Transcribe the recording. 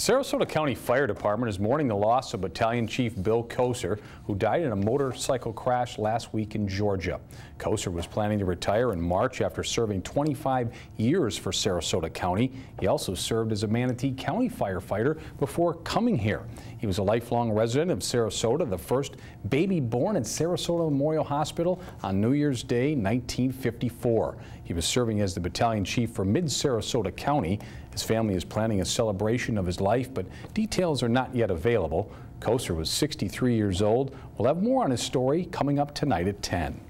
Sarasota County Fire Department is mourning the loss of Battalion Chief Bill Koser, who died in a motorcycle crash last week in Georgia. Koser was planning to retire in March after serving 25 years for Sarasota County. He also served as a Manatee County firefighter before coming here. He was a lifelong resident of Sarasota, the first baby born at Sarasota Memorial Hospital on New Year's Day 1954. He was serving as the battalion chief for Mid-Sarasota County. His family is planning a celebration of his life, but details are not yet available. Koser was 63 years old. We'll have more on his story coming up tonight at 10.